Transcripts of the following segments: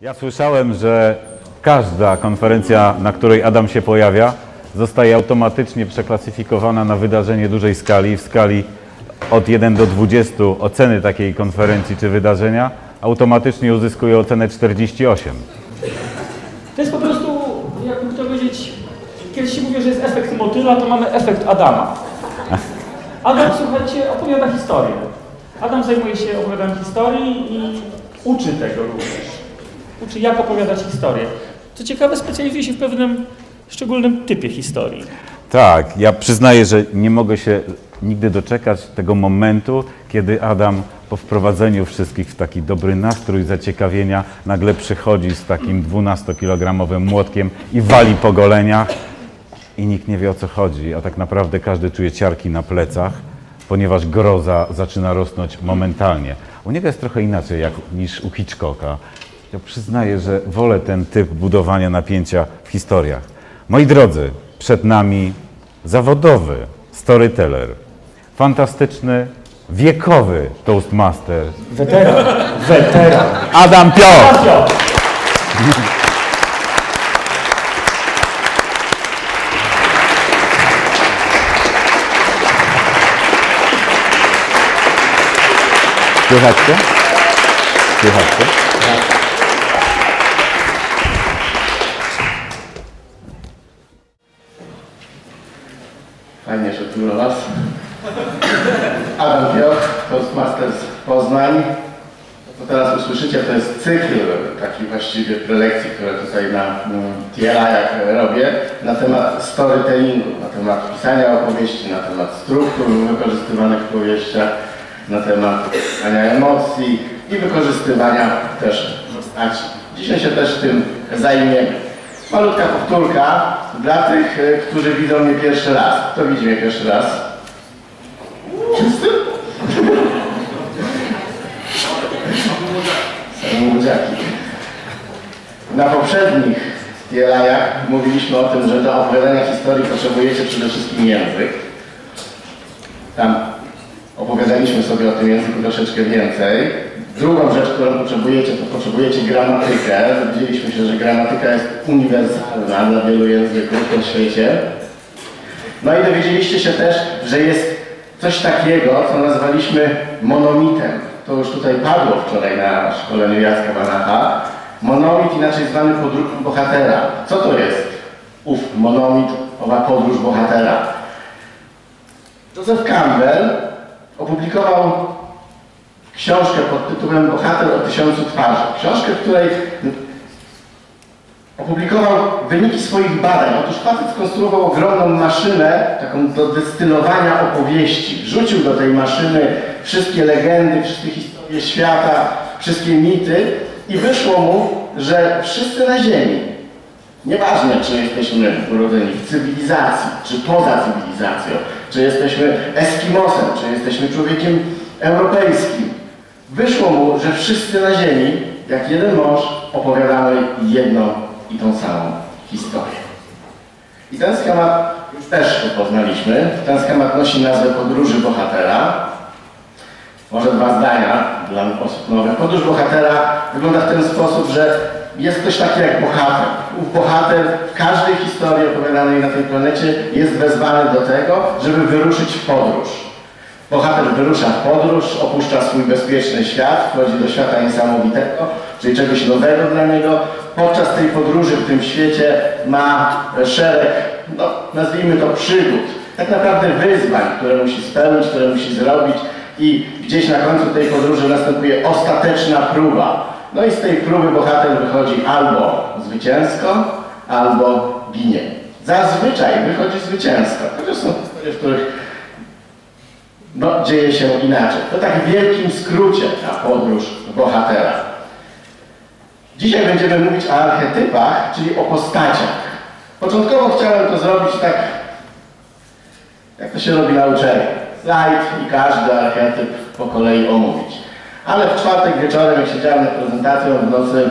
Ja słyszałem, że każda konferencja, na której Adam się pojawia, zostaje automatycznie przeklasyfikowana na wydarzenie dużej skali, w skali od 1 do 20 oceny takiej konferencji czy wydarzenia, automatycznie uzyskuje ocenę 48. To jest po prostu, jakby to powiedzieć, kiedyś się mówi, że jest efekt motyla, to mamy efekt Adama. Adam, słuchajcie, opowiada historię. Adam zajmuje się opowiadaniem historii i uczy tego również. Uczy, jak opowiadać historię. Co ciekawe, specjalizuje się w pewnym szczególnym typie historii. Tak, ja przyznaję, że nie mogę się nigdy doczekać tego momentu, kiedy Adam po wprowadzeniu wszystkich w taki dobry nastrój zaciekawienia nagle przychodzi z takim 12-kilogramowym młotkiem i wali po goleniach i nikt nie wie o co chodzi, a tak naprawdę każdy czuje ciarki na plecach, ponieważ groza zaczyna rosnąć momentalnie. U niego jest trochę inaczej jak, niż u Hitchcocka. Ja przyznaję, że wolę ten typ budowania napięcia w historiach. Moi drodzy, przed nami zawodowy storyteller, fantastyczny, wiekowy toastmaster, Weteran. Weteran. Adam! Pasio. Słychać się? Słychać się? Tu nas. Adam Pioch, Toastmasters Poznań. To, teraz usłyszycie, to jest cykl taki właściwie prelekcji, które tutaj na TLA-jak robię, na temat storytellingu, na temat pisania opowieści, na temat struktur wykorzystywanych w powieściach, na temat pisania emocji i wykorzystywania też postaci. Dzisiaj się też tym zajmiemy. Malutka powtórka dla tych, e, którzy widzą mnie pierwszy raz. Kto widzi mnie pierwszy raz? Wszyscy? Same. Na poprzednich TLA-jach mówiliśmy o tym, że do opowiadania historii potrzebujecie przede wszystkim język. Tam opowiadaliśmy sobie o tym języku troszeczkę więcej. Drugą rzecz, którą potrzebujecie, to potrzebujecie gramatykę. Dowiedzieliśmy się, że gramatyka jest uniwersalna dla wielu języków tym świecie. No i dowiedzieliście się też, że jest coś takiego, co nazwaliśmy monomitem. To już tutaj padło wczoraj na szkoleniu Jacka Banacha. Monomit, inaczej zwany podróż bohatera. Co to jest ów monomit, owa podróż bohatera? Joseph Campbell opublikował książkę pod tytułem Bohater o tysiącu twarzy. Książkę, w której opublikował wyniki swoich badań. Otóż facet skonstruował ogromną maszynę, taką do destylowania opowieści. Wrzucił do tej maszyny wszystkie legendy, wszystkie historie świata, wszystkie mity i wyszło mu, że wszyscy na Ziemi, nieważne czy jesteśmy urodzeni w cywilizacji, czy poza cywilizacją, czy jesteśmy Eskimosem, czy jesteśmy człowiekiem europejskim, wyszło mu, że wszyscy na Ziemi, jak jeden mąż, opowiadamy jedną i tą samą historię. I ten schemat też poznaliśmy. Ten schemat nosi nazwę Podróży Bohatera. Może dwa zdania dla osób nowych. Podróż Bohatera wygląda w ten sposób, że jest ktoś taki jak bohater. Bohater w każdej historii opowiadanej na tej planecie jest wezwany do tego, żeby wyruszyć w podróż. Bohater wyrusza w podróż, opuszcza swój bezpieczny świat, wchodzi do świata niesamowitego, czyli czegoś nowego dla niego. Podczas tej podróży w tym świecie ma szereg, no, nazwijmy to przygód, tak naprawdę wyzwań, które musi spełnić, które musi zrobić i gdzieś na końcu tej podróży następuje ostateczna próba. No i z tej próby bohater wychodzi albo zwycięsko, albo ginie. Zazwyczaj wychodzi zwycięsko, chociaż są historie, w których no, dzieje się inaczej. To tak w wielkim skrócie ta podróż bohatera. Dzisiaj będziemy mówić o archetypach, czyli o postaciach. Początkowo chciałem to zrobić tak, jak to się robi na uczelni. Slajd i każdy archetyp po kolei omówić. Ale w czwartek wieczorem, jak siedziałem nad prezentacją w nocy,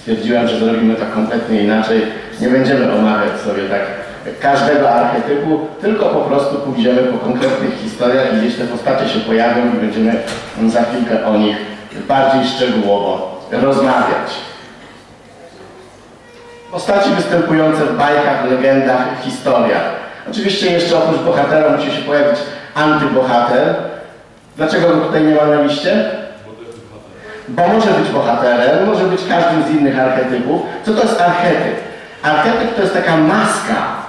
stwierdziłem, że zrobimy to kompletnie inaczej. Nie będziemy omawiać sobie tak każdego archetypu, tylko po prostu pójdziemy po konkretnych historiach i gdzieś te postacie się pojawią i będziemy za chwilkę o nich bardziej szczegółowo rozmawiać. Postaci występujące w bajkach, legendach, historiach. Oczywiście jeszcze oprócz bohatera musi się pojawić antybohater. Dlaczego go tutaj nie ma na liście? Bo może być bohaterem, może być każdym z innych archetypów. Co to jest archetyp? Archetyp to jest taka maska,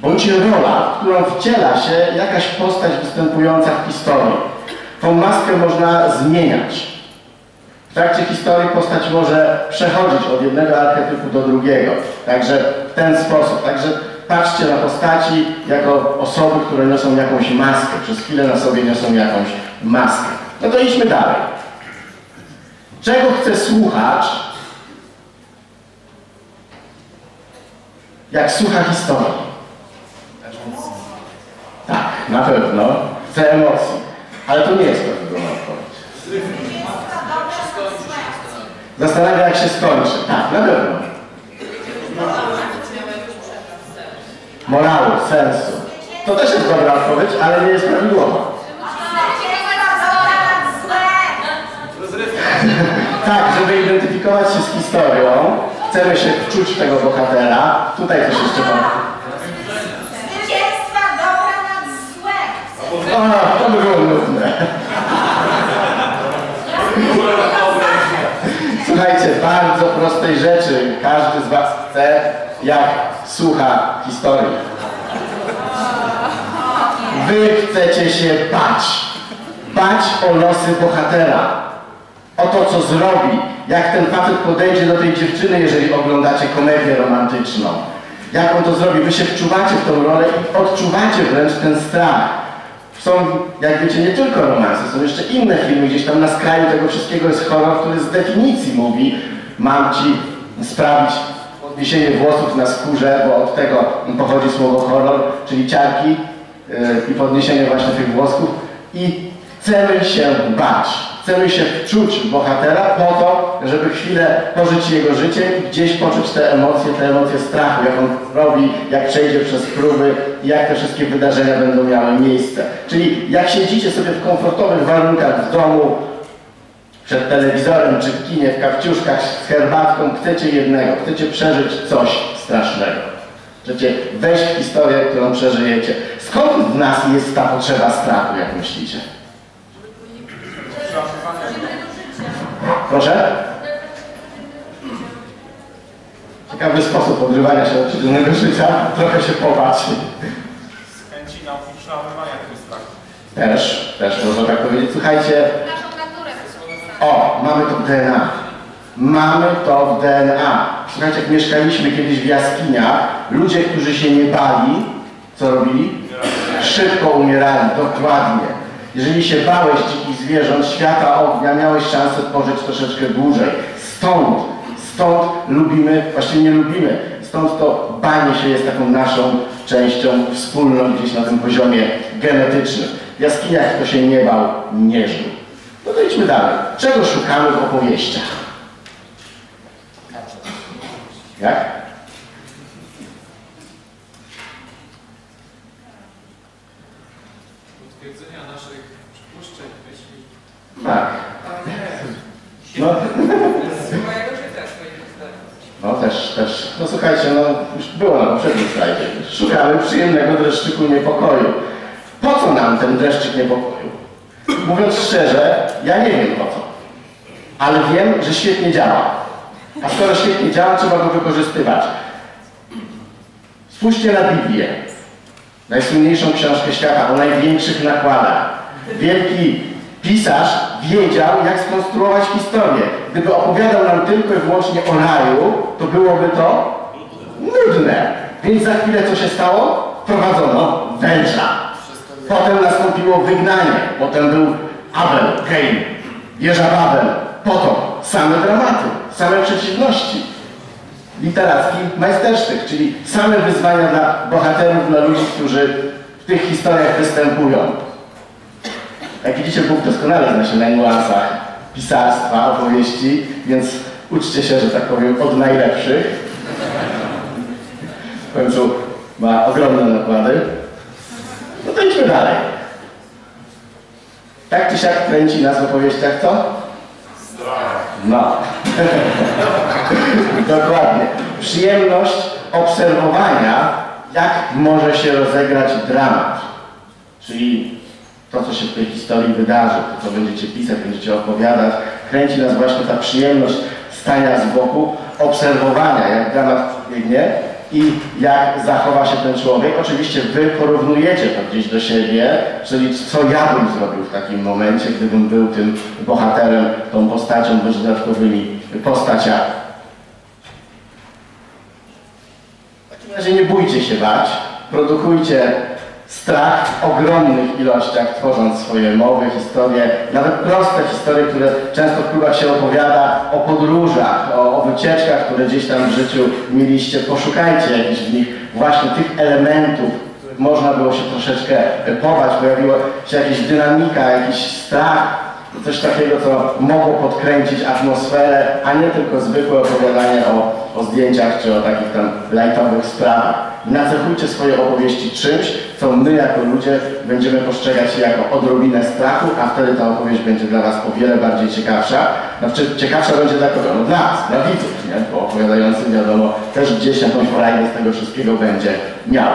bądź rola, w którą wciela się jakaś postać występująca w historii. Tą maskę można zmieniać. W trakcie historii postać może przechodzić od jednego archetypu do drugiego. Także w ten sposób. Także patrzcie na postaci jako osoby, które niosą jakąś maskę. Przez chwilę na sobie niosą jakąś maskę. No to idźmy dalej. Czego chce słuchacz, jak słucha historii? Na pewno. Chce emocji. Ale to nie jest prawidłowa odpowiedź. Zastanawia, jak się skończy. Tak, na pewno. Morału, sensu. To też jest dobra odpowiedź, ale nie jest prawidłowa. Tak, żeby identyfikować się z historią, chcemy się wczuć w tego bohatera. Tutaj też jeszcze pan. O, to by było nudne. Słuchajcie, bardzo prostej rzeczy. Każdy z Was chce, jak słucha historii. Wy chcecie się bać. Bać o losy bohatera. O to, co zrobi. Jak ten facet podejdzie do tej dziewczyny, jeżeli oglądacie komedię romantyczną. Jak on to zrobi. Wy się wczuwacie w tą rolę i odczuwacie wręcz ten strach. Są, jak wiecie, nie tylko romanse, są jeszcze inne filmy, gdzieś tam na skraju tego wszystkiego. Jest horror, który z definicji mówi, mam ci sprawić podniesienie włosów na skórze, bo od tego pochodzi słowo horror, czyli ciarki yy, i podniesienie właśnie tych włosków. I chcemy się bać, chcemy się wczuć w bohatera po to, żeby chwilę pożyć jego życie i gdzieś poczuć te emocje, te emocje strachu, jak on robi, jak przejdzie przez próby jak te wszystkie wydarzenia będą miały miejsce. Czyli jak siedzicie sobie w komfortowych warunkach w domu, przed telewizorem czy w kinie, w kapciuszkach z herbatką, chcecie jednego, chcecie przeżyć coś strasznego. Chcecie wejść w historię, którą przeżyjecie. Skąd w nas jest ta potrzeba strachu, jak myślicie? Proszę? Ciekawy sposób odrywania się od codziennego życia, trochę się pobać. z chęci nauki przełamywania strachu. Też, też można tak powiedzieć. Słuchajcie, o, mamy to w DNA. Mamy to w DNA. Słuchajcie, jak mieszkaliśmy kiedyś w jaskiniach, ludzie, którzy się nie bali, co robili? Szybko umierali, dokładnie. Jeżeli się bałeś dzikich zwierząt, świata ognia, miałeś szansę pożyć troszeczkę dłużej. Stąd, stąd lubimy, właśnie nie lubimy, stąd to banie się jest taką naszą częścią wspólną gdzieś na tym poziomie genetycznym. W jaskiniach kto się nie bał, nie żył. No to idźmy dalej. Czego szukamy w opowieściach? Jak? Potwierdzenia naszych przypuszczeń, myśli. Tak. No, historii. no też, też. No słuchajcie, no już było na poprzednim slajdzie. Szukamy przyjemnego dreszczyku niepokoju. Po co nam ten dreszczyk niepokoju? Mówiąc szczerze, ja nie wiem po co. Ale wiem, że świetnie działa. A skoro świetnie działa, trzeba go wykorzystywać. Spójrzcie na Biblię. Najsłynniejszą książkę świata o największych nakładach. Wielki pisarz wiedział, jak skonstruować historię. Gdyby opowiadał nam tylko i wyłącznie o raju, to byłoby to nudne. Więc za chwilę co się stało? Wprowadzono węża. Potem nastąpiło wygnanie. Potem był Abel, Cain, wieża Babel. Potop. Same dramaty, same przeciwności literacki majstersztyk, czyli same wyzwania dla bohaterów, dla ludzi, którzy w tych historiach występują. Jak widzicie, Bóg doskonale zna się na niuansach pisarstwa, opowieści, więc uczcie się, że tak powiem, od najlepszych. W końcu ma ogromne nakłady. No to idźmy dalej. Tak czy siak kręci nas w opowieściach co? No. Dokładnie. Przyjemność obserwowania, jak może się rozegrać dramat. Czyli to, co się w tej historii wydarzy, to, co będziecie pisać, będziecie opowiadać. Kręci nas właśnie ta przyjemność stania z boku, obserwowania, jak dramat biegnie i jak zachowa się ten człowiek. Oczywiście wy porównujecie to gdzieś do siebie, czyli co ja bym zrobił w takim momencie, gdybym był tym bohaterem, tą postacią, bądź dodatkowymi postaciami. W takim razie nie bójcie się bać, produkujcie strach w ogromnych ilościach, tworząc swoje mowy, historie, nawet proste historie, które często w klubach się opowiada o podróżach, o, o wycieczkach, które gdzieś tam w życiu mieliście. Poszukajcie jakichś w nich właśnie tych elementów, można było się troszeczkę pować, pojawiła się jakaś dynamika, jakiś strach, coś takiego, co mogło podkręcić atmosferę, a nie tylko zwykłe opowiadanie o, o zdjęciach czy o takich tam lajtowych sprawach. Nacechujcie swoje opowieści czymś, co my jako ludzie będziemy postrzegać jako odrobinę strachu, a wtedy ta opowieść będzie dla Was o wiele bardziej ciekawsza. Znaczy ciekawsza będzie dla kogo? No dla nas, dla widzów, nie? Bo opowiadający wiadomo też gdzieś jakąś frajdę z tego wszystkiego będzie miał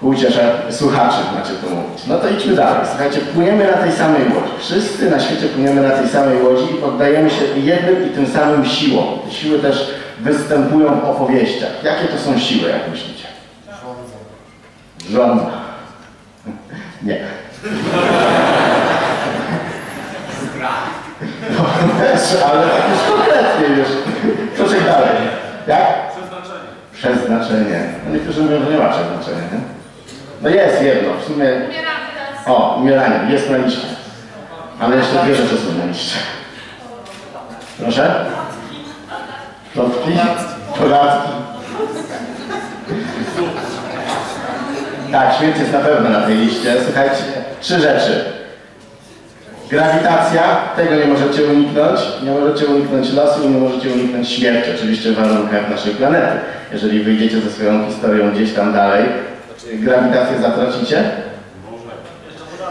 ku uciesze słuchaczy, macie to mówić. No to idźmy dalej. Słuchajcie, płyniemy na tej samej łodzi. Wszyscy na świecie płyniemy na tej samej łodzi i poddajemy się jednym i tym samym siłom. Te siły też występują w opowieściach. Jakie to są siły, jak myślicie? Rządza. Nie. No też, ale tak już konkretnie już. Proszę dalej. Jak? Przeznaczenie. Przeznaczenie. No niektórzy mówią, że nie ma przeznaczenia, nie? No jest jedno, w sumie... O, umieranie, jest na liście. Ale jeszcze dwie rzeczy są na liście. Proszę? Plotki? Podatki. Tak, śmierć jest na pewno na tej liście. Słuchajcie, trzy rzeczy. Grawitacja, tego nie możecie uniknąć. Nie możecie uniknąć losu i nie możecie uniknąć śmierci, oczywiście w warunkach naszej planety. Jeżeli wyjdziecie ze swoją historią gdzieś tam dalej, grawitację zatracicie?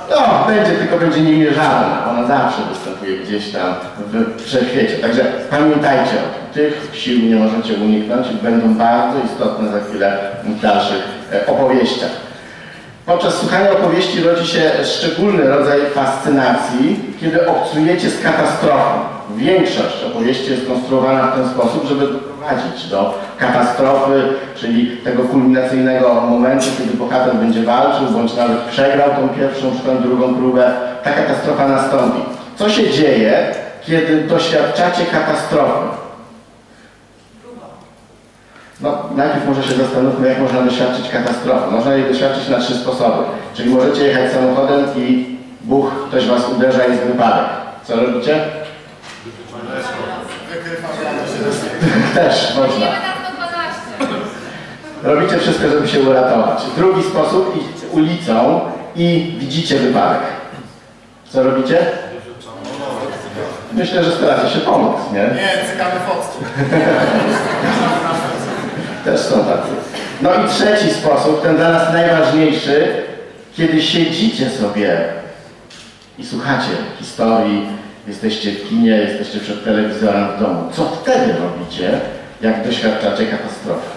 No, będzie, tylko będzie niemierzalna. Ona zawsze występuje gdzieś tam w wszechświecie. Także pamiętajcie o tym. Tych sił nie możecie uniknąć i będą bardzo istotne za chwilę w dalszych e, opowieściach. Podczas słuchania opowieści rodzi się szczególny rodzaj fascynacji, kiedy obcujecie z katastrofą. Większość opowieści jest konstruowana w ten sposób, żeby doprowadzić do katastrofy, czyli tego kulminacyjnego momentu, kiedy bohater będzie walczył, bądź nawet przegrał tą pierwszą czy tą drugą próbę. Ta katastrofa nastąpi. Co się dzieje, kiedy doświadczacie katastrofy? No, najpierw może się zastanówmy, jak można doświadczyć katastrofy. Można jej doświadczyć na trzy sposoby. Czyli możecie jechać samochodem i buch, ktoś was uderza i jest wypadek. Co robicie? Też można. Idziemy na 112. Robicie wszystko, żeby się uratować. Drugi sposób, idziecie ulicą i widzicie wypadek. Co robicie? Myślę, że staracie się pomóc, nie? Nie, cykamy fotki. Też są tacy. No i trzeci sposób, ten dla nas najważniejszy, kiedy siedzicie sobie i słuchacie historii, jesteście w kinie, jesteście przed telewizorem w domu. Co wtedy robicie, jak doświadczacie katastrofy?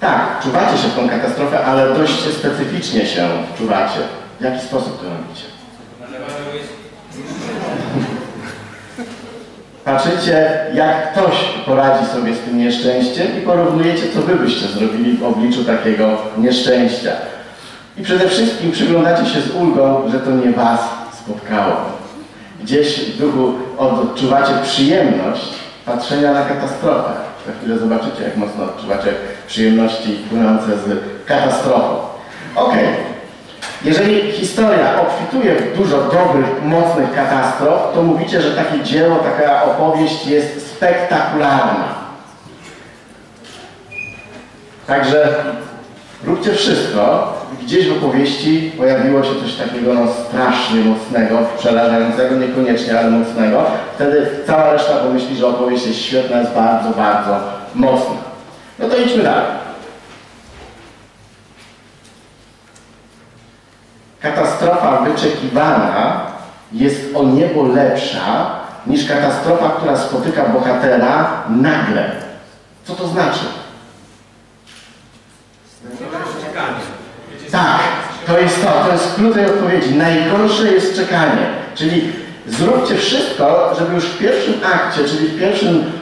Tak, czuwacie się w tą katastrofę, ale dość specyficznie się czuwacie. W jaki sposób to robicie? Patrzycie, jak ktoś poradzi sobie z tym nieszczęściem i porównujecie, co wy byście zrobili w obliczu takiego nieszczęścia. I przede wszystkim przyglądacie się z ulgą, że to nie was spotkało. Gdzieś w duchu odczuwacie przyjemność patrzenia na katastrofę. Za chwilę zobaczycie, jak mocno odczuwacie przyjemności płynące z katastrofą. Okej. Jeżeli historia obfituje w dużo dobrych, mocnych katastrof, to mówicie, że takie dzieło, taka opowieść jest spektakularna. Także róbcie wszystko, gdzieś w opowieści pojawiło się coś takiego no, strasznie mocnego, przerażającego, niekoniecznie, ale mocnego. Wtedy cała reszta pomyśli, że opowieść jest świetna, jest bardzo, bardzo mocna. No to idźmy dalej. Katastrofa wyczekiwana jest o niebo lepsza niż katastrofa, która spotyka bohatera nagle. Co to znaczy? Tak, to jest to, to jest klucz tej odpowiedzi. Najgorsze jest czekanie. Czyli zróbcie wszystko, żeby już w pierwszym akcie, czyli w pierwszym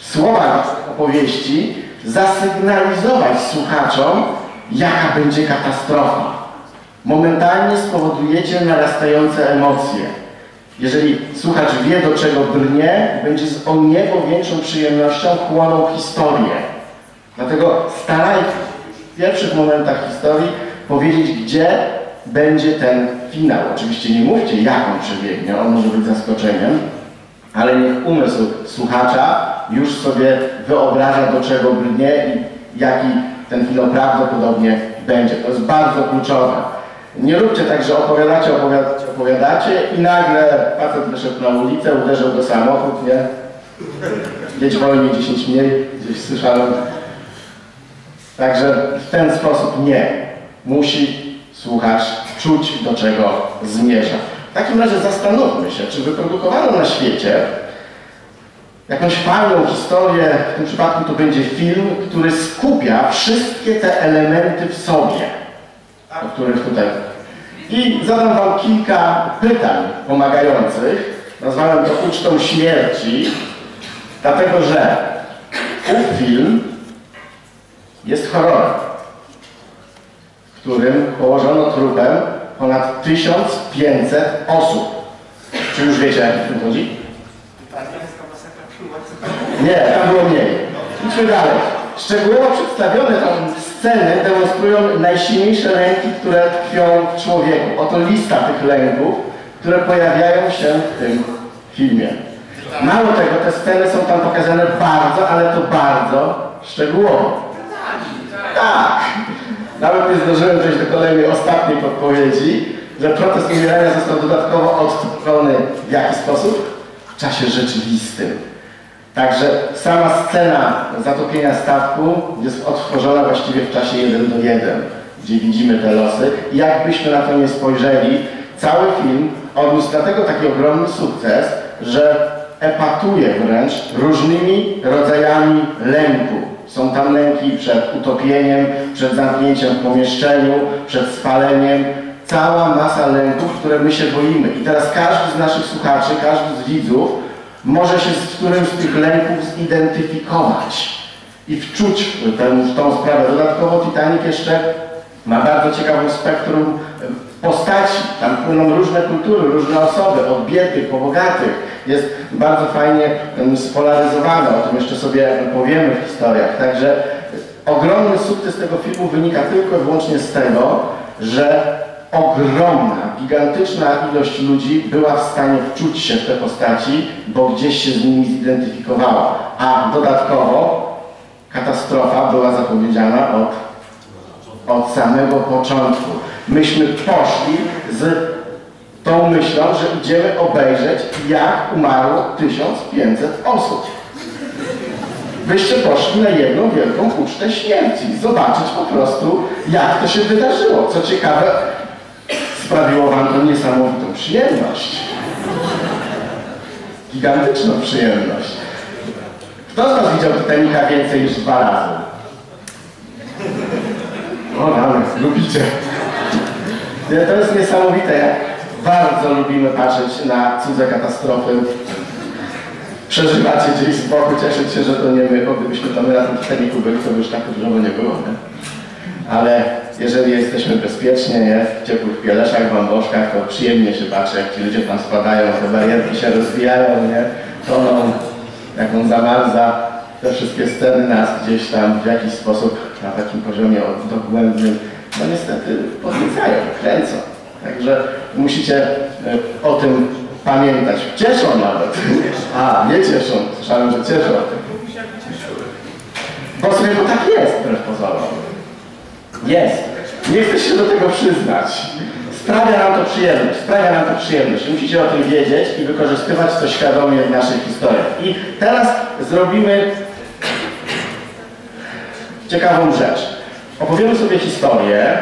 słowach opowieści zasygnalizować słuchaczom, jaka będzie katastrofa. Momentalnie spowodujecie narastające emocje. Jeżeli słuchacz wie, do czego brnie, będzie z o niebo większą przyjemnością chłonął historię. Dlatego starajcie się w pierwszych momentach historii powiedzieć, gdzie będzie ten finał. Oczywiście nie mówcie, jak on przebiegnie, on może być zaskoczeniem, ale niech umysł słuchacza już sobie wyobraża, do czego brnie i jaki ten finał prawdopodobnie będzie. To jest bardzo kluczowe. Nie róbcie tak, że opowiadacie, opowiadacie, opowiadacie i nagle facet wyszedł na ulicę, uderzył go samochód, nie? Jedź wolniej, 10 mniej, gdzieś słyszałem. Także w ten sposób nie. Musi słuchacz czuć, do czego zmierza. W takim razie zastanówmy się, czy wyprodukowano na świecie jakąś fajną historię, w tym przypadku to będzie film, który skupia wszystkie te elementy w sobie, o których tutaj. I zadam Wam kilka pytań pomagających. Nazwałem to ucztą śmierci, dlatego że ów film jest horrorem, w którym położono trupem ponad 1500 osób. Czy już wiecie, o jaki film chodzi? Nie, tam było mniej. Idźmy dalej. Szczegółowo przedstawione tam sceny demonstrują najsilniejsze lęki, które tkwią w człowieku. Oto lista tych lęków, które pojawiają się w tym filmie. Mało tego, te sceny są tam pokazane bardzo, ale to bardzo szczegółowo. Tak! Nawet nie zdążyłem przejść do kolejnej, ostatniej podpowiedzi, że proces umierania został dodatkowo odtworzony w jaki sposób? W czasie rzeczywistym. Także sama scena zatopienia statku jest odtworzona właściwie w czasie 1 do 1, gdzie widzimy te losy. Jakbyśmy na to nie spojrzeli, cały film odniósł dlatego taki ogromny sukces, że epatuje wręcz różnymi rodzajami lęku. Są tam lęki przed utopieniem, przed zamknięciem w pomieszczeniu, przed spaleniem. Cała masa lęków, które my się boimy. I teraz każdy z naszych słuchaczy, każdy z widzów może się z którymś z tych lęków zidentyfikować i wczuć tę, w tą sprawę. Dodatkowo Titanic jeszcze ma bardzo ciekawą spektrum postaci. Tam płyną różne kultury, różne osoby, od biednych po bogatych. Jest bardzo fajnie spolaryzowane, o tym jeszcze sobie powiemy w historiach. Także ogromny sukces tego filmu wynika tylko i wyłącznie z tego, że ogromna, gigantyczna ilość ludzi była w stanie wczuć się w te postaci, bo gdzieś się z nimi zidentyfikowała. A dodatkowo katastrofa była zapowiedziana od, od samego początku. Myśmy poszli z tą myślą, że idziemy obejrzeć, jak umarło 1500 osób. Wyście poszli na jedną wielką ucztę śmierci. Zobaczyć po prostu, jak to się wydarzyło. Co ciekawe, sprawiło wam to niesamowitą przyjemność. Gigantyczną przyjemność. Kto z was widział Titanica więcej niż dwa razy? O, ale lubicie. To jest niesamowite, jak bardzo lubimy patrzeć na cudze katastrofy. Przeżywacie gdzieś z boku, cieszyć się, że to nie my, bo gdybyśmy tam na tym Titanicu byli, to by już tak dużo nie było. Nie? Ale jeżeli jesteśmy bezpiecznie, nie, w ciepłych pieleszach, bamboszkach, to przyjemnie się patrzy, jak ci ludzie tam spadają, te barierki się rozwijają, nie, toną, jak on zamarza. Te wszystkie sceny nas gdzieś tam w jakiś sposób na takim poziomie dogłębnym, no niestety podniecają, kręcą. Także musicie e, o tym pamiętać. Cieszą nawet. A, nie cieszą. Słyszałem, że cieszą. Bo sobie to tak jest, wbrew pozorom. Jest. Nie chcę się do tego przyznać. Sprawia nam to przyjemność. Sprawia nam to przyjemność. Musicie o tym wiedzieć i wykorzystywać to świadomie w naszych historiach. I teraz zrobimy ciekawą rzecz. Opowiemy sobie historię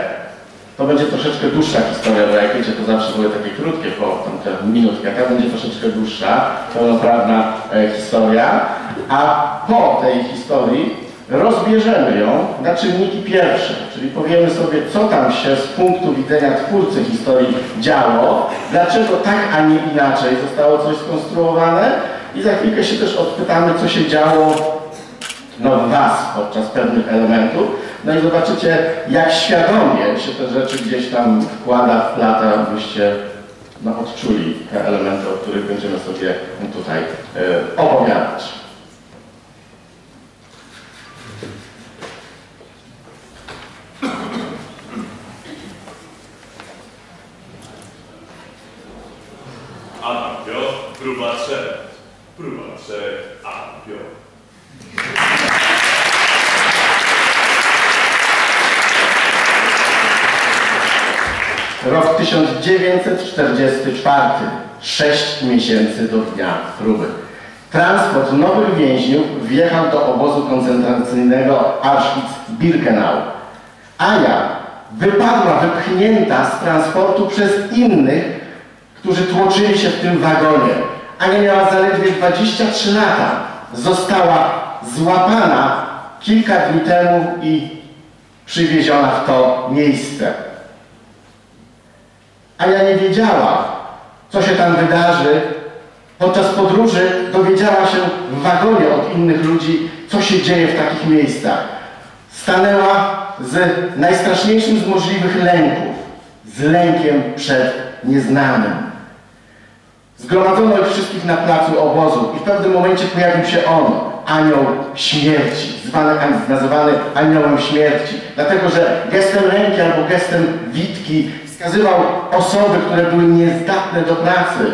To będzie troszeczkę dłuższa historia, bo jak wiecie, to zawsze były takie krótkie, po tam te minutki, a ta będzie troszeczkę dłuższa, pełnoprawna e, historia. A po tej historii rozbierzemy ją na czynniki pierwsze, czyli powiemy sobie, co tam się z punktu widzenia twórcy historii działo, dlaczego tak, a nie inaczej zostało coś skonstruowane i za chwilkę się też odpytamy, co się działo no, w Was podczas pewnych elementów. No i zobaczycie, jak świadomie się te rzeczy gdzieś tam wkłada, wplata, abyście no, odczuli te elementy, o których będziemy sobie tutaj e, opowiadać. Adam Piotr, próba trzech. Próba trzech, Adam Piotr. Rok 1944, 6 miesięcy do dnia próby. Transport nowych więźniów wjechał do obozu koncentracyjnego Auschwitz-Birkenau. Ania wypadła wypchnięta z transportu przez innych, którzy tłoczyli się w tym wagonie. Ania miała zaledwie 23 lata. Została złapana kilka dni temu i przywieziona w to miejsce. Ania nie wiedziała, co się tam wydarzy. Podczas podróży dowiedziała się w wagonie od innych ludzi, co się dzieje w takich miejscach. Stanęła z najstraszniejszym z możliwych lęków, z lękiem przed nieznanym. Zgromadzono ich wszystkich na placu obozu i w pewnym momencie pojawił się on, anioł śmierci, zwany, nazywany aniołem śmierci, dlatego że gestem ręki albo gestem witki wskazywał osoby, które były niezdatne do pracy,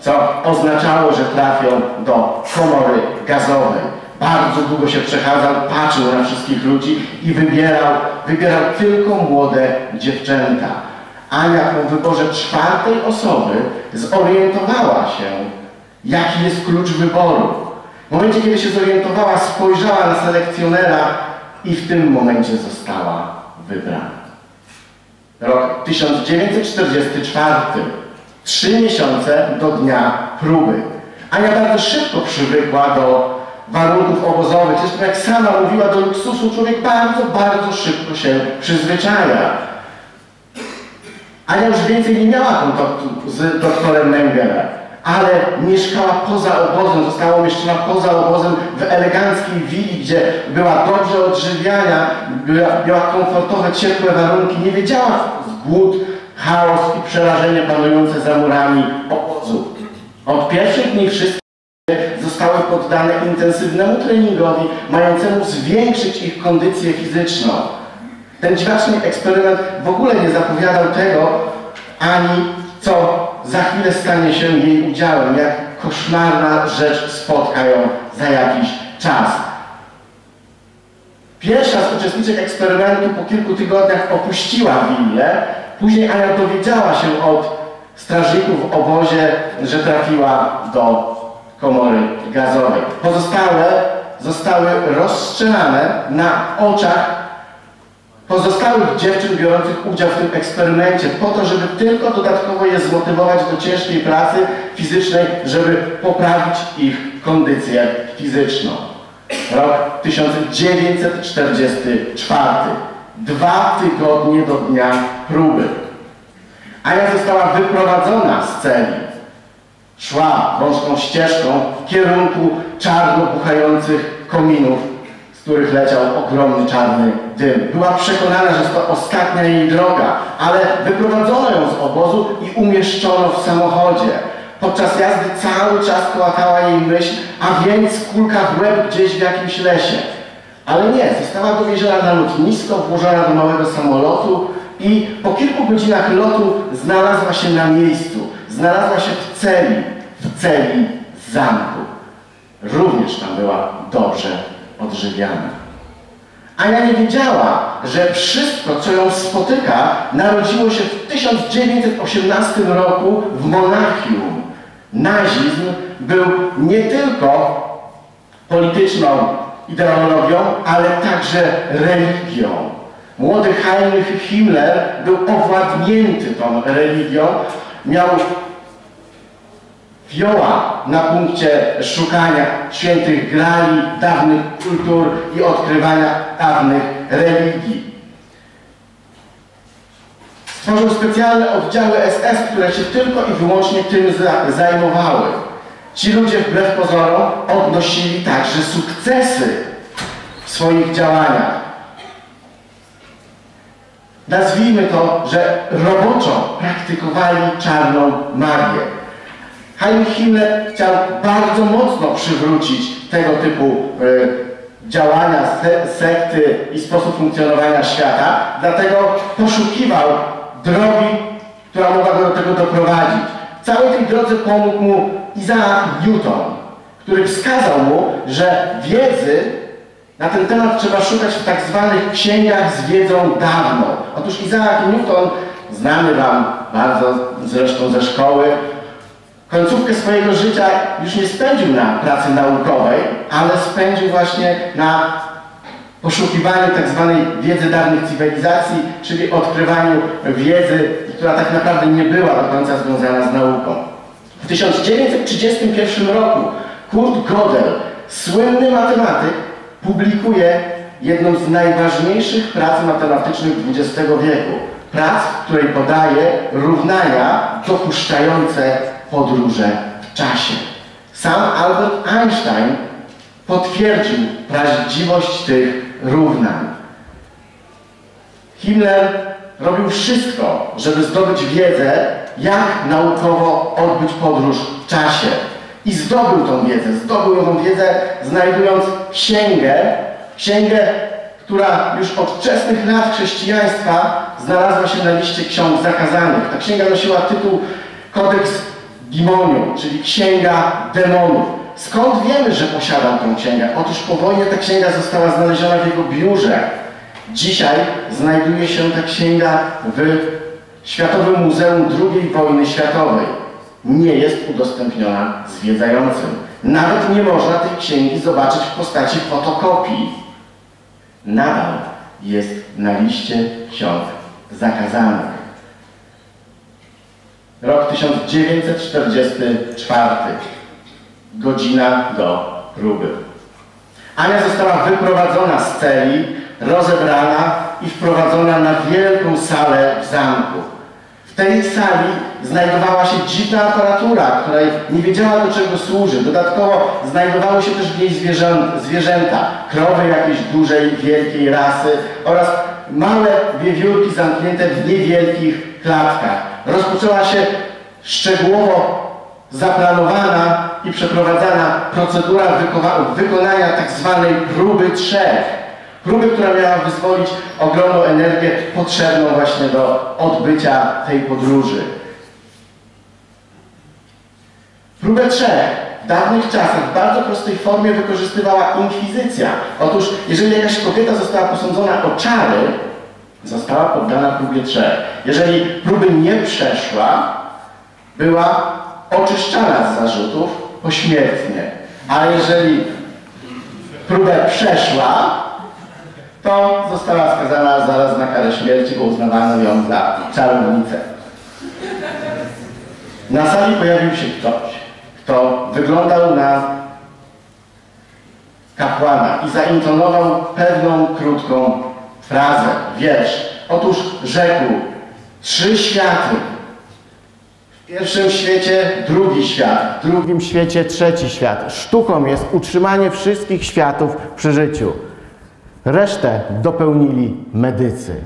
co oznaczało, że trafią do komory gazowej. Bardzo długo się przechadzał, patrzył na wszystkich ludzi i wybierał, wybierał tylko młode dziewczęta. Ania po wyborze czwartej osoby zorientowała się, jaki jest klucz wyboru. W momencie, kiedy się zorientowała, spojrzała na selekcjonera i w tym momencie została wybrana. Rok 1944. Trzy miesiące do dnia próby. Ania bardzo szybko przywykła do warunków obozowych. Zresztą jak sama mówiła, do luksusu człowiek bardzo, bardzo szybko się przyzwyczaja. Ania już więcej nie miała kontaktu z doktorem Mengelem, ale mieszkała poza obozem, została umieszczona poza obozem w eleganckiej willi, gdzie była dobrze odżywiana, miała komfortowe, ciepłe warunki, nie wiedziała w głód, chaos i przerażenie panujące za murami obozu. Od pierwszych dni wszystkie zostały poddane intensywnemu treningowi, mającemu zwiększyć ich kondycję fizyczną. Ten dziwaczny eksperyment w ogóle nie zapowiadał tego, ani co za chwilę stanie się jej udziałem, jak koszmarna rzecz spotka ją za jakiś czas. Pierwsza z uczestniczek eksperymentu po kilku tygodniach opuściła willę, później Ania dowiedziała się od strażników w obozie, że trafiła do komory gazowej. Pozostałe zostały rozstrzelane na oczach pozostałych dziewczyn biorących udział w tym eksperymencie po to, żeby tylko dodatkowo je zmotywować do ciężkiej pracy fizycznej, żeby poprawić ich kondycję fizyczną. Rok 1944. Dwa tygodnie do dnia próby. Ania została wyprowadzona z celi. Szła wąską ścieżką w kierunku czarno buchających kominów z których leciał ogromny czarny dym. Była przekonana, że to ostatnia jej droga, ale wyprowadzono ją z obozu i umieszczono w samochodzie. Podczas jazdy cały czas kołatała jej myśl, a więc kulka w łeb gdzieś w jakimś lesie. Ale nie, została dowieziona na lotnisko, włożona do małego samolotu i po kilku godzinach lotu znalazła się na miejscu. Znalazła się w celi, w celi zamku. Również tam była dobrze odżywiana. Ania nie wiedziała, że wszystko, co ją spotyka, narodziło się w 1918 roku w Monachium. Nazizm był nie tylko polityczną ideologią, ale także religią. Młody Heinrich Himmler był owładnięty tą religią, miał wioła na punkcie szukania świętych grali, dawnych kultur i odkrywania dawnych religii. Stworzył specjalne oddziały SS, które się tylko i wyłącznie tym za- zajmowały. Ci ludzie wbrew pozorom odnosili także sukcesy w swoich działaniach. Nazwijmy to, że roboczo praktykowali czarną magię. Heinrich Himmler chciał bardzo mocno przywrócić tego typu e, działania, se, sekty i sposób funkcjonowania świata, dlatego poszukiwał drogi, która mogła go do tego doprowadzić. W całej tej drodze pomógł mu Isaac Newton, który wskazał mu, że wiedzy na ten temat trzeba szukać w tak zwanych księgach z wiedzą dawną. Otóż Isaac Newton, znany Wam bardzo zresztą ze szkoły, końcówkę swojego życia już nie spędził na pracy naukowej, ale spędził właśnie na poszukiwaniu tak zwanej wiedzy dawnych cywilizacji, czyli odkrywaniu wiedzy, która tak naprawdę nie była do końca związana z nauką. W 1931 roku Kurt Gödel, słynny matematyk, publikuje jedną z najważniejszych prac matematycznych XX wieku. Prac, w której podaje równania dopuszczające podróże w czasie. Sam Albert Einstein potwierdził prawdziwość tych równań. Himmler robił wszystko, żeby zdobyć wiedzę, jak naukowo odbyć podróż w czasie. I zdobył tą wiedzę. Zdobył tą wiedzę, znajdując księgę, księgę, która już od wczesnych lat chrześcijaństwa znalazła się na liście ksiąg zakazanych. Ta księga nosiła tytuł Kodeks Gimonium, czyli Księga Demonów. Skąd wiemy, że posiadał tę księgę? Otóż po wojnie ta księga została znaleziona w jego biurze. Dzisiaj znajduje się ta księga w Światowym Muzeum II wojny światowej. Nie jest udostępniona zwiedzającym. Nawet nie można tej księgi zobaczyć w postaci fotokopii. Nadal jest na liście ksiąg zakazanych. Rok 1944. Godzina do próby. Ania została wyprowadzona z celi, rozebrana i wprowadzona na wielką salę w zamku. W tej sali znajdowała się dziwna aparatura, której nie wiedziała do czego służy. Dodatkowo znajdowały się też w niej zwierzę, zwierzęta, krowy jakiejś dużej, wielkiej rasy oraz małe wiewiórki zamknięte w niewielkich klatkach. Rozpoczęła się szczegółowo zaplanowana i przeprowadzana procedura wykonania tak zwanej próby trzech. Próby, która miała wyzwolić ogromną energię potrzebną właśnie do odbycia tej podróży. Próbę trzech w dawnych czasach w bardzo prostej formie wykorzystywała inkwizycja. Otóż, jeżeli jakaś kobieta została posądzona o czary, została poddana próbie trzech. Jeżeli próby nie przeszła, była oczyszczana z zarzutów pośmiertnie. A jeżeli próbę przeszła, to została skazana zaraz na karę śmierci, bo uznawano ją za czarownicę. Na sali pojawił się ktoś, kto wyglądał na kapłana i zaintonował pewną krótką frazę, wiersz. Otóż rzekł, trzy światy. W pierwszym świecie drugi świat, w drugim świecie trzeci świat. Sztuką jest utrzymanie wszystkich światów przy życiu. Resztę dopełnili medycy.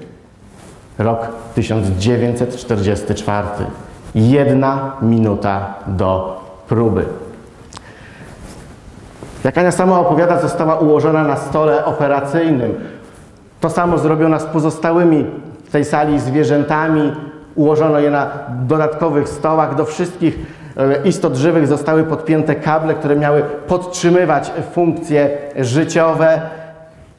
Rok 1944. Jedna minuta do próby. Jak Ania sama opowiada, została ułożona na stole operacyjnym. To samo zrobiono z pozostałymi w tej sali zwierzętami. Ułożono je na dodatkowych stołach. Do wszystkich e, istot żywych zostały podpięte kable, które miały podtrzymywać funkcje życiowe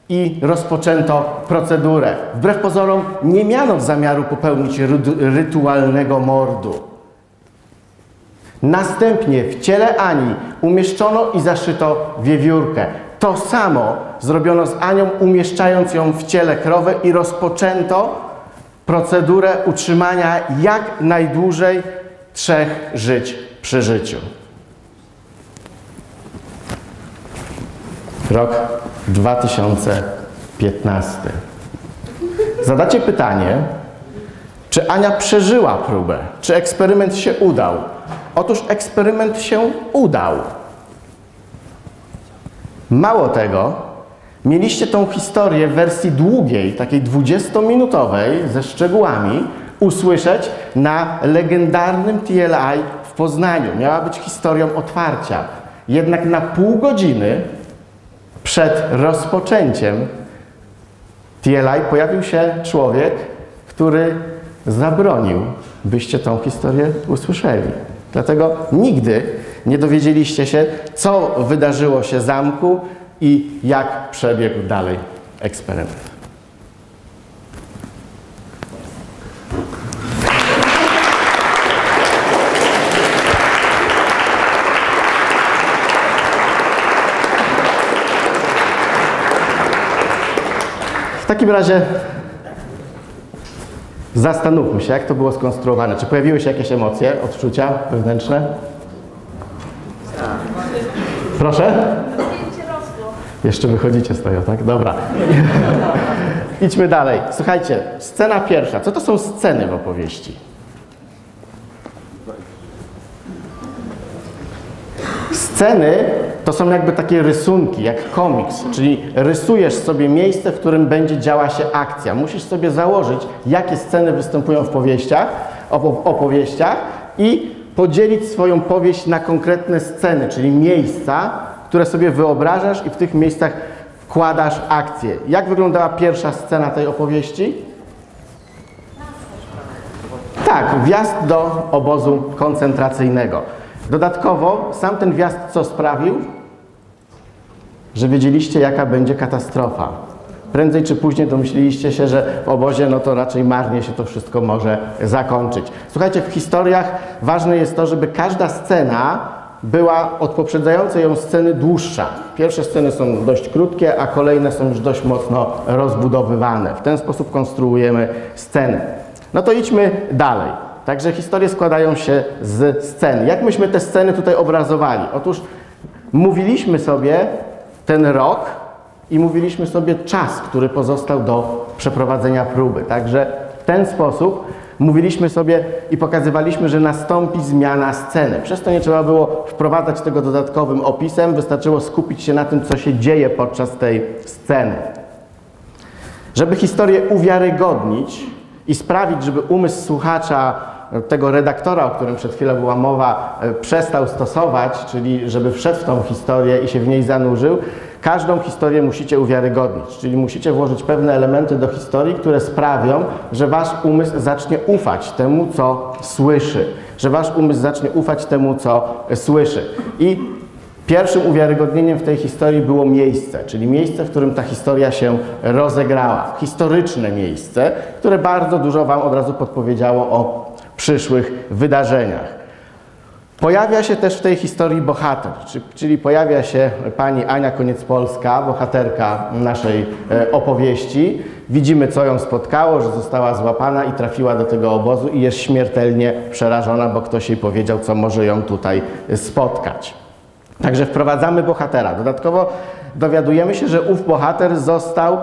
i rozpoczęto procedurę. Wbrew pozorom nie miano zamiaru popełnić rytu- rytualnego mordu. Następnie w ciele Ani umieszczono i zaszyto wiewiórkę. To samo zrobiono z Anią, umieszczając ją w ciele krowy i rozpoczęto procedurę utrzymania jak najdłużej trzech żyć przy życiu. Rok 2015. Zadacie pytanie, czy Ania przeżyła próbę? Czy eksperyment się udał? Otóż eksperyment się udał. Mało tego, mieliście tą historię w wersji długiej, takiej 20-minutowej, ze szczegółami, usłyszeć na legendarnym TLI w Poznaniu. Miała być historią otwarcia. Jednak na pół godziny przed rozpoczęciem TLI pojawił się człowiek, który zabronił, byście tą historię usłyszeli. Dlatego nigdy nie dowiedzieliście się, co wydarzyło się zamku i jak przebiegł dalej eksperyment. W takim razie zastanówmy się, jak to było skonstruowane. Czy pojawiły się jakieś emocje, odczucia wewnętrzne? Proszę? Jeszcze wychodzicie z tego, tak? Dobra. Idźmy dalej. Słuchajcie, scena pierwsza. Co to są sceny w opowieści? Sceny to są jakby takie rysunki, jak komiks, czyli rysujesz sobie miejsce, w którym będzie działa się akcja. Musisz sobie założyć, jakie sceny występują w powieściach, opo- opowieściach i podzielić swoją powieść na konkretne sceny, czyli miejsca, które sobie wyobrażasz i w tych miejscach wkładasz akcję. Jak wyglądała pierwsza scena tej opowieści? Tak, wjazd do obozu koncentracyjnego. Dodatkowo sam ten wjazd co sprawił? Że wiedzieliście, jaka będzie katastrofa. Prędzej czy później domyśliliście się, że w obozie no to raczej marnie się to wszystko może zakończyć. Słuchajcie, w historiach ważne jest to, żeby każda scena była od poprzedzającej ją sceny dłuższa. Pierwsze sceny są dość krótkie, a kolejne są już dość mocno rozbudowywane. W ten sposób konstruujemy sceny. No to idźmy dalej. Także historie składają się z scen. Jak myśmy te sceny tutaj obrazowali? Otóż mówiliśmy sobie ten rok i mówiliśmy sobie czas, który pozostał do przeprowadzenia próby. Także w ten sposób mówiliśmy sobie i pokazywaliśmy, że nastąpi zmiana sceny. Przez to nie trzeba było wprowadzać tego dodatkowym opisem, wystarczyło skupić się na tym, co się dzieje podczas tej sceny. Żeby historię uwiarygodnić i sprawić, żeby umysł słuchacza, tego redaktora, o którym przed chwilą była mowa, e, przestał stosować, czyli żeby wszedł w tą historię i się w niej zanurzył, każdą historię musicie uwiarygodnić, czyli musicie włożyć pewne elementy do historii, które sprawią, że wasz umysł zacznie ufać temu, co słyszy, że wasz umysł zacznie ufać temu, co słyszy. I Pierwszym uwiarygodnieniem w tej historii było miejsce, czyli miejsce, w którym ta historia się rozegrała. Historyczne miejsce, które bardzo dużo Wam od razu podpowiedziało o przyszłych wydarzeniach. Pojawia się też w tej historii bohater, czy- czyli pojawia się pani Ania Koniec-Polska, bohaterka naszej e, opowieści. Widzimy, co ją spotkało, że została złapana i trafiła do tego obozu i jest śmiertelnie przerażona, bo ktoś jej powiedział, co może ją tutaj spotkać. Także wprowadzamy bohatera. Dodatkowo dowiadujemy się, że ów bohater został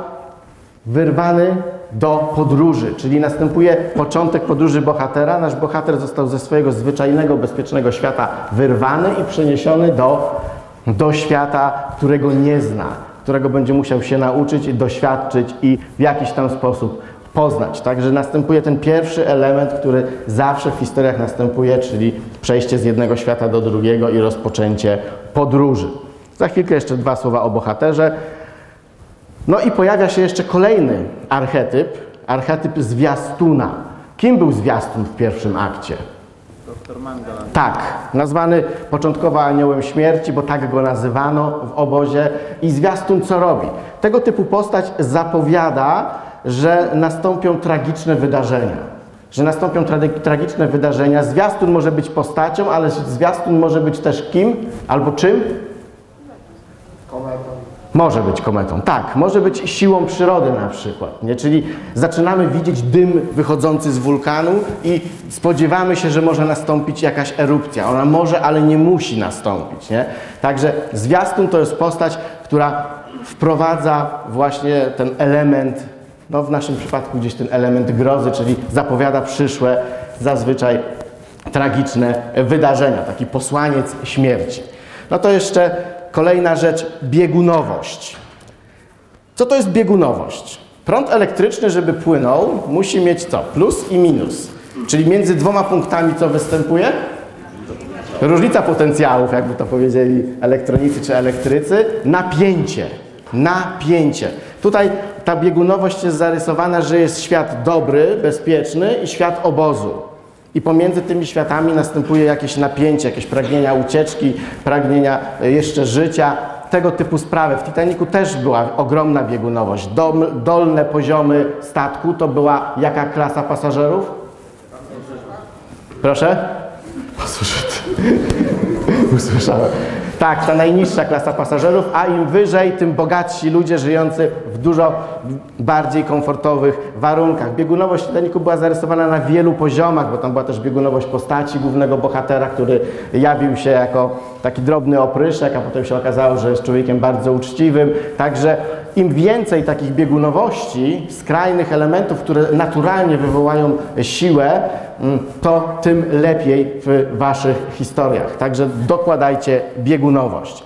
wyrwany do podróży, czyli następuje początek podróży bohatera. Nasz bohater został ze swojego zwyczajnego, bezpiecznego świata wyrwany i przeniesiony do, do świata, którego nie zna, którego będzie musiał się nauczyć, doświadczyć i w jakiś tam sposób poznać. Także następuje ten pierwszy element, który zawsze w historiach następuje, czyli przejście z jednego świata do drugiego i rozpoczęcie podróży. Za chwilkę jeszcze dwa słowa o bohaterze. No i pojawia się jeszcze kolejny archetyp, archetyp zwiastuna. Kim był zwiastun w pierwszym akcie? Tak, nazwany początkowo aniołem śmierci, bo tak go nazywano w obozie. I zwiastun co robi? Tego typu postać zapowiada, że nastąpią tragiczne wydarzenia. Że nastąpią tra- tragiczne wydarzenia. Zwiastun może być postacią, ale zwiastun może być też kim albo czym? Może być kometą, tak. Może być siłą przyrody na przykład. Nie? Czyli zaczynamy widzieć dym wychodzący z wulkanu i spodziewamy się, że może nastąpić jakaś erupcja. Ona może, ale nie musi nastąpić. Nie? Także zwiastun to jest postać, która wprowadza właśnie ten element, no w naszym przypadku gdzieś ten element grozy, czyli zapowiada przyszłe, zazwyczaj tragiczne wydarzenia, taki posłaniec śmierci. No to jeszcze kolejna rzecz, biegunowość. Co to jest biegunowość? Prąd elektryczny, żeby płynął, musi mieć co? Plus i minus. Czyli między dwoma punktami co występuje? Różnica potencjałów, jakby to powiedzieli elektronicy czy elektrycy, napięcie. Napięcie. Tutaj ta biegunowość jest zarysowana, że jest świat dobry, bezpieczny i świat obozu. I pomiędzy tymi światami następuje jakieś napięcie, jakieś pragnienia ucieczki, pragnienia e, jeszcze życia, tego typu sprawy. W Titanicu też była ogromna biegunowość. Dol, dolne poziomy statku to była jaka klasa pasażerów? Proszę? Pasożyty. Usłyszałem. Tak, ta najniższa klasa pasażerów, a im wyżej, tym bogatsi ludzie żyjący w dużo bardziej komfortowych warunkach. Biegunowość Titanicu była zarysowana na wielu poziomach, bo tam była też biegunowość postaci głównego bohatera, który jawił się jako taki drobny opryszek, a potem się okazało, że jest człowiekiem bardzo uczciwym. Także im więcej takich biegunowości, skrajnych elementów, które naturalnie wywołają siłę, mm, to tym lepiej w Waszych historiach. Także dokładajcie biegunowość.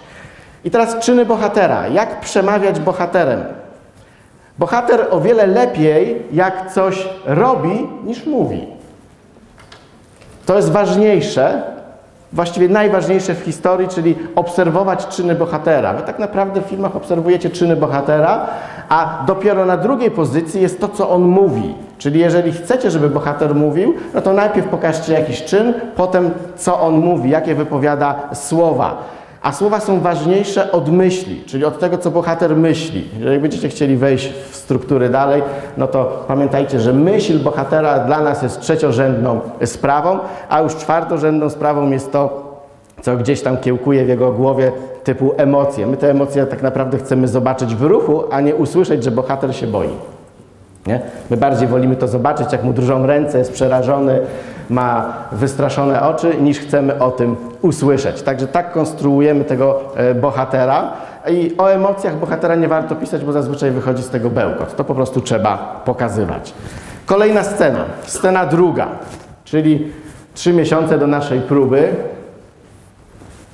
I teraz czyny bohatera. Jak przemawiać bohaterem? Bohater o wiele lepiej, jak coś robi, niż mówi. To jest ważniejsze, właściwie najważniejsze w historii, czyli obserwować czyny bohatera. Wy tak naprawdę w filmach obserwujecie czyny bohatera, a dopiero na drugiej pozycji jest to, co on mówi. Czyli jeżeli chcecie, żeby bohater mówił, no to najpierw pokażcie jakiś czyn, potem co on mówi, jakie wypowiada słowa. A słowa są ważniejsze od myśli, czyli od tego, co bohater myśli. Jeżeli będziecie chcieli wejść w struktury dalej, no to pamiętajcie, że myśl bohatera dla nas jest trzeciorzędną sprawą, a już czwartorzędną sprawą jest to, co gdzieś tam kiełkuje w jego głowie, typu emocje. My te emocje tak naprawdę chcemy zobaczyć w ruchu, a nie usłyszeć, że bohater się boi. Nie? My bardziej wolimy to zobaczyć, jak mu drżą ręce, jest przerażony, ma wystraszone oczy, niż chcemy o tym usłyszeć. Także tak konstruujemy tego e, bohatera. I o emocjach bohatera nie warto pisać, bo zazwyczaj wychodzi z tego bełkot. To po prostu trzeba pokazywać. Kolejna scena, scena druga, czyli trzy miesiące do naszej próby.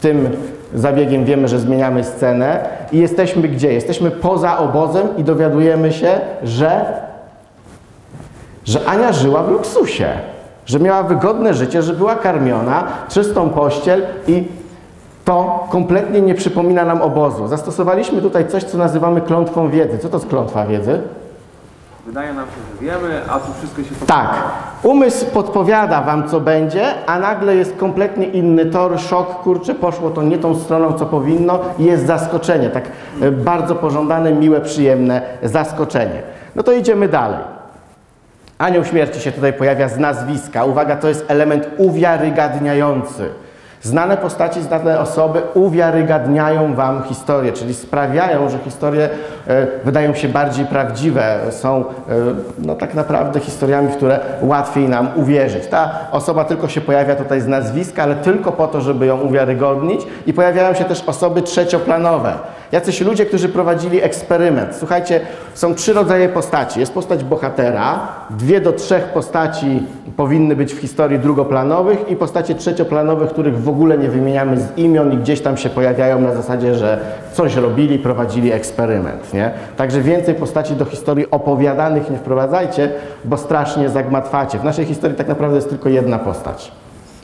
Tym zabiegiem wiemy, że zmieniamy scenę i jesteśmy gdzie? Jesteśmy poza obozem i dowiadujemy się, że, że Ania żyła w luksusie, że miała wygodne życie, że była karmiona, czystą pościel i to kompletnie nie przypomina nam obozu. Zastosowaliśmy tutaj coś, co nazywamy klątwą wiedzy. Co to jest klątwa wiedzy? Wydaje nam się, że wiemy, a tu wszystko się Tak. Umysł podpowiada wam, co będzie, a nagle jest kompletnie inny tor, szok, kurczę, poszło to nie tą stroną, co powinno i jest zaskoczenie. Tak e, bardzo pożądane, miłe, przyjemne zaskoczenie. No to idziemy dalej. Anioł śmierci się tutaj pojawia z nazwiska. Uwaga, to jest element uwiarygadniający. Znane postaci, znane osoby uwiarygadniają Wam historię, czyli sprawiają, że historie e, wydają się bardziej prawdziwe, są e, no, tak naprawdę historiami, w które łatwiej nam uwierzyć. Ta osoba tylko się pojawia tutaj z nazwiska, ale tylko po to, żeby ją uwiarygodnić i pojawiają się też osoby trzecioplanowe. Jacyś ludzie, którzy prowadzili eksperyment. Słuchajcie, są trzy rodzaje postaci. Jest postać bohatera, dwie do trzech postaci powinny być w historii drugoplanowych i postacie trzecioplanowych, których w ogóle nie wymieniamy z imion i gdzieś tam się pojawiają na zasadzie, że coś robili, prowadzili eksperyment. Nie? Także więcej postaci do historii opowiadanych nie wprowadzajcie, bo strasznie zagmatwacie. W naszej historii tak naprawdę jest tylko jedna postać.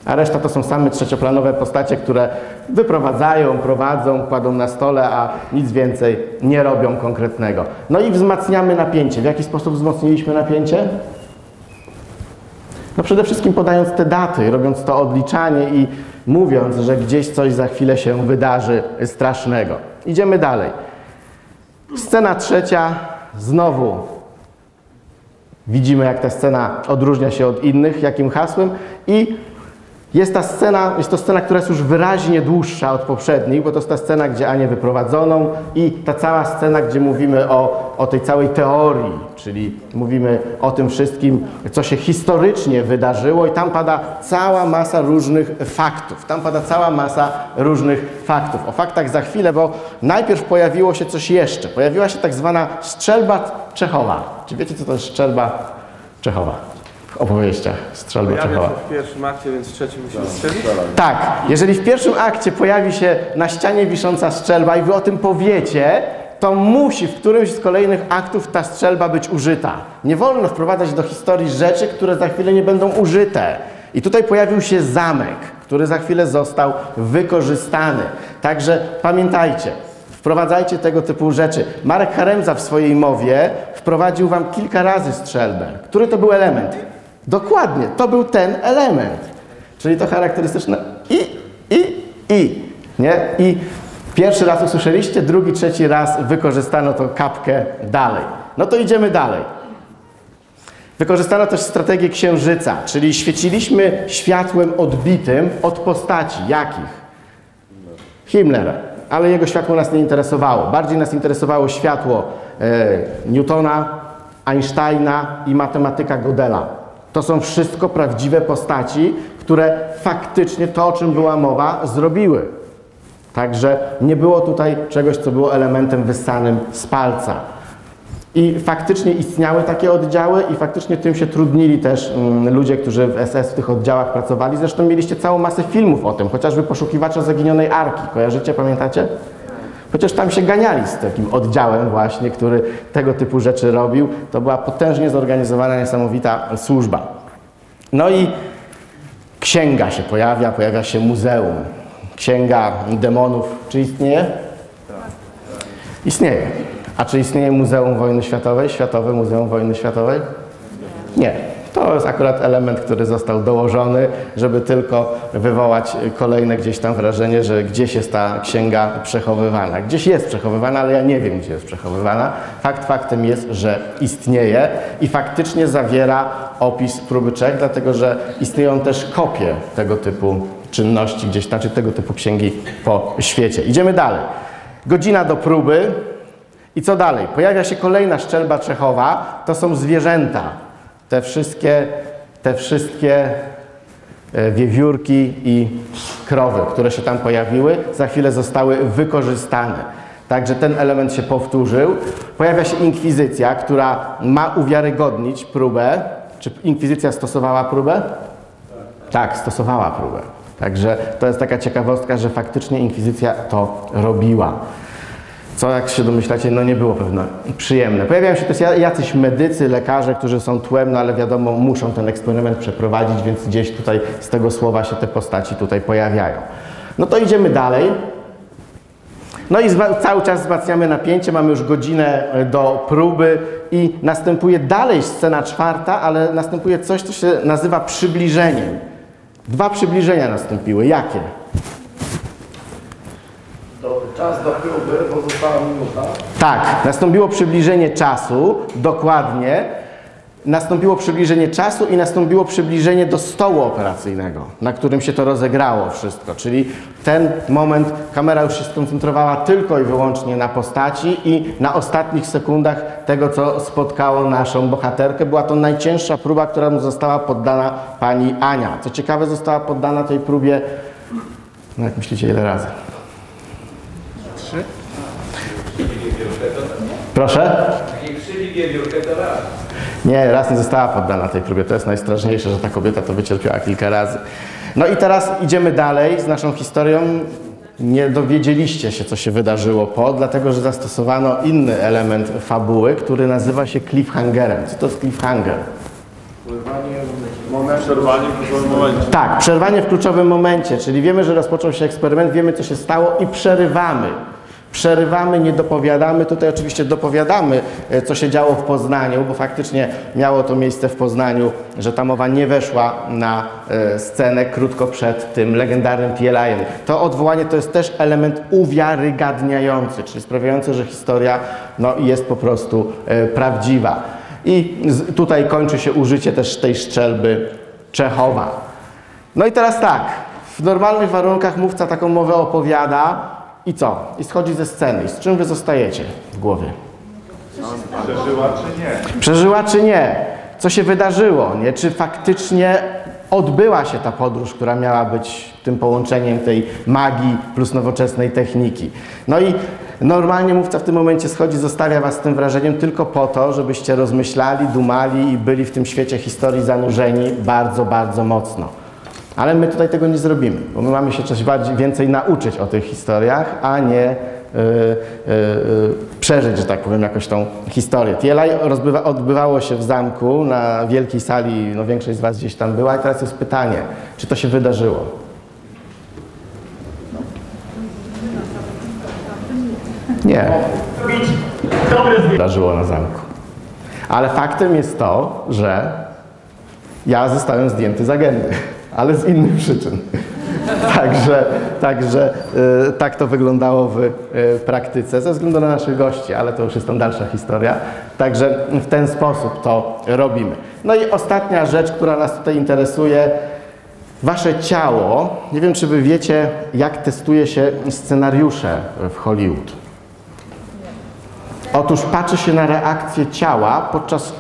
A reszta to są same trzecioplanowe postacie, które wyprowadzają, prowadzą, kładą na stole, a nic więcej nie robią konkretnego. No i wzmacniamy napięcie. W jaki sposób wzmocniliśmy napięcie? No przede wszystkim podając te daty, robiąc to odliczanie i mówiąc, że gdzieś coś za chwilę się wydarzy strasznego. Idziemy dalej. Scena trzecia, znowu widzimy, jak ta scena odróżnia się od innych, jakim hasłem i Jest ta scena, jest to scena, która jest już wyraźnie dłuższa od poprzednich, bo to jest ta scena, gdzie Anię wyprowadzoną i ta cała scena, gdzie mówimy o, o tej całej teorii, czyli mówimy o tym wszystkim, co się historycznie wydarzyło i tam pada cała masa różnych faktów. Tam pada cała masa różnych faktów. O faktach za chwilę, bo najpierw pojawiło się coś jeszcze. Pojawiła się tak zwana strzelba Czechowa. Czy wiecie, co to jest strzelba Czechowa? Opowieściach strzelba Pojawia Czechowa. się w pierwszym akcie, więc w trzecim musimy strzelić? Tak, jeżeli w pierwszym akcie pojawi się na ścianie wisząca strzelba i wy o tym powiecie, to musi w którymś z kolejnych aktów ta strzelba być użyta. Nie wolno wprowadzać do historii rzeczy, które za chwilę nie będą użyte. I tutaj pojawił się zamek, który za chwilę został wykorzystany. Także pamiętajcie, wprowadzajcie tego typu rzeczy. Marek Haremza w swojej mowie wprowadził wam kilka razy strzelbę. Który to był element? Dokładnie, to był ten element. Czyli to charakterystyczne i, i, i, nie? I pierwszy raz usłyszeliście, drugi, trzeci raz wykorzystano tą kapkę dalej. No to idziemy dalej. Wykorzystano też strategię księżyca, czyli świeciliśmy światłem odbitym od postaci. Jakich? Himmler, ale jego światło nas nie interesowało. Bardziej nas interesowało światło e, Newtona, Einsteina i matematyka Godela. To są wszystko prawdziwe postaci, które faktycznie to, o czym była mowa, zrobiły. Także nie było tutaj czegoś, co było elementem wyssanym z palca. I faktycznie istniały takie oddziały i faktycznie tym się trudnili też mm, ludzie, którzy w SS w tych oddziałach pracowali. Zresztą mieliście całą masę filmów o tym, chociażby Poszukiwacza Zaginionej Arki. Kojarzycie, pamiętacie? Chociaż tam się ganiali z takim oddziałem właśnie, który tego typu rzeczy robił. To była potężnie zorganizowana, niesamowita służba. No i księga się pojawia, pojawia się muzeum. Księga demonów. Czy istnieje? Istnieje. A czy istnieje Muzeum Wojny Światowej? Światowe Muzeum Wojny Światowej? Nie. To jest akurat element, który został dołożony, żeby tylko wywołać kolejne gdzieś tam wrażenie, że gdzieś jest ta księga przechowywana. Gdzieś jest przechowywana, ale ja nie wiem, gdzie jest przechowywana. Fakt faktem jest, że istnieje i faktycznie zawiera opis próby Czech, dlatego że istnieją też kopie tego typu czynności gdzieś tam, czy tego typu księgi po świecie. Idziemy dalej. Godzina do próby. I co dalej? Pojawia się kolejna szczelba Czechowa. To są zwierzęta. Te wszystkie, te wszystkie e, wiewiórki i krowy, które się tam pojawiły, za chwilę zostały wykorzystane. Także ten element się powtórzył. Pojawia się inkwizycja, która ma uwiarygodnić próbę. Czy inkwizycja stosowała próbę? Tak, stosowała próbę. Także to jest taka ciekawostka, że faktycznie inkwizycja to robiła. Co, jak się domyślacie, no nie było pewno przyjemne. Pojawiają się też ja- jacyś medycy, lekarze, którzy są tłem, no ale wiadomo, muszą ten eksperyment przeprowadzić, więc gdzieś tutaj z tego słowa się te postaci tutaj pojawiają. No to idziemy dalej. No i cały czas wzmacniamy napięcie, mamy już godzinę e, do próby i następuje dalej scena czwarta, ale następuje coś, co się nazywa przybliżeniem. Dwa przybliżenia nastąpiły. Jakie? Czas do próby, bo została minuta. Tak, nastąpiło przybliżenie czasu, dokładnie. Nastąpiło przybliżenie czasu i nastąpiło przybliżenie do stołu operacyjnego, na którym się to rozegrało wszystko. Czyli ten moment kamera już się skoncentrowała tylko i wyłącznie na postaci i na ostatnich sekundach tego, co spotkało naszą bohaterkę. Była to najcięższa próba, która mu została poddana pani Ania. Co ciekawe, została poddana tej próbie, no jak myślicie, ile razy? Proszę? Nie, raz nie została poddana tej próbie. To jest najstraszniejsze, że ta kobieta to wycierpiała kilka razy. No i teraz idziemy dalej z naszą historią. Nie dowiedzieliście się, co się wydarzyło po, dlatego że zastosowano inny element fabuły, który nazywa się cliffhangerem. Co to jest cliffhanger? Przerwanie w kluczowym momencie. Tak, przerwanie w kluczowym momencie, czyli wiemy, że rozpoczął się eksperyment, wiemy, co się stało i przerywamy. Przerywamy, nie dopowiadamy. Tutaj oczywiście dopowiadamy, e, co się działo w Poznaniu, bo faktycznie miało to miejsce w Poznaniu, że ta mowa nie weszła na e, scenę krótko przed tym legendarnym PLI-em. To odwołanie to jest też element uwiarygadniający, czyli sprawiający, że historia no, jest po prostu e, prawdziwa. I tutaj kończy się użycie też tej szczelby Czechowa. No i teraz tak, w normalnych warunkach mówca taką mowę opowiada i co? I schodzi ze sceny. I z czym wy zostajecie w głowie? Przeżyła czy nie? Przeżyła czy nie? Co się wydarzyło? Nie? Czy faktycznie odbyła się ta podróż, która miała być tym połączeniem tej magii plus nowoczesnej techniki? No i normalnie mówca w tym momencie schodzi, zostawia was z tym wrażeniem tylko po to, żebyście rozmyślali, dumali i byli w tym świecie historii zanurzeni bardzo, bardzo mocno. Ale my tutaj tego nie zrobimy, bo my mamy się coś bardziej, więcej nauczyć o tych historiach, a nie y, y, y, przeżyć, że tak powiem, jakoś tą historię. TLI rozbywa, odbywało się w zamku na wielkiej sali, no większość z Was gdzieś tam była i teraz jest pytanie, czy to się wydarzyło? Nie. Wydarzyło na zamku. Ale faktem jest to, że ja zostałem zdjęty z agendy, ale z innych przyczyn. Także, także y, tak to wyglądało w y, praktyce, ze względu na naszych gości, ale to już jest tam dalsza historia. Także w ten sposób to robimy. No i ostatnia rzecz, która nas tutaj interesuje. Wasze ciało, nie wiem czy wy wiecie, jak testuje się scenariusze w Hollywood. Otóż patrzy się na reakcję ciała podczas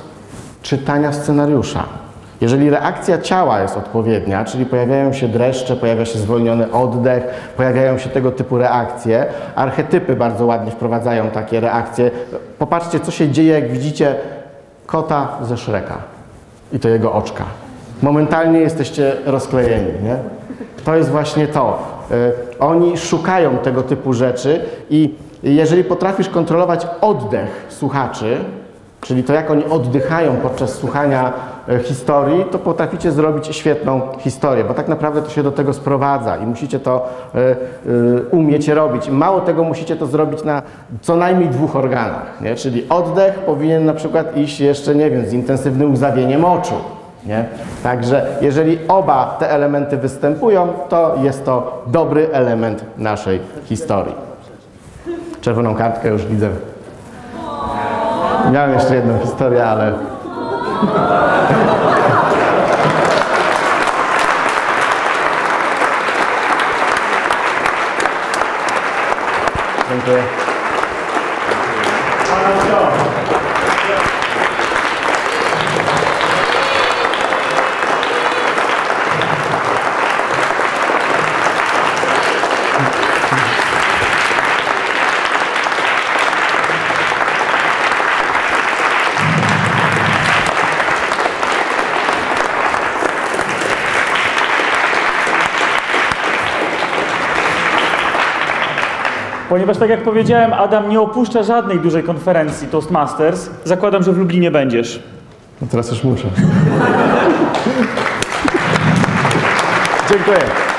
czytania scenariusza. Jeżeli reakcja ciała jest odpowiednia, czyli pojawiają się dreszcze, pojawia się zwolniony oddech, pojawiają się tego typu reakcje, archetypy bardzo ładnie wprowadzają takie reakcje. Popatrzcie, co się dzieje, jak widzicie kota ze Szreka i to jego oczka. Momentalnie jesteście rozklejeni, nie? To jest właśnie to. Y, Oni szukają tego typu rzeczy i jeżeli potrafisz kontrolować oddech słuchaczy, czyli to jak oni oddychają podczas słuchania historii, to potraficie zrobić świetną historię, bo tak naprawdę to się do tego sprowadza i musicie to e, e, umieć robić. Mało tego, musicie to zrobić na co najmniej dwóch organach, nie? czyli oddech powinien na przykład iść jeszcze, nie wiem, z intensywnym łzawieniem oczu. Nie? Także jeżeli oba te elementy występują, to jest to dobry element naszej historii. Czerwoną kartkę już widzę. Miałem jeszcze jedną historię, ale. Dziękuję. Ponieważ tak jak powiedziałem, Adam nie opuszcza żadnej dużej konferencji Toastmasters, zakładam, że w Lublinie będziesz. No teraz już muszę. Dziękuję.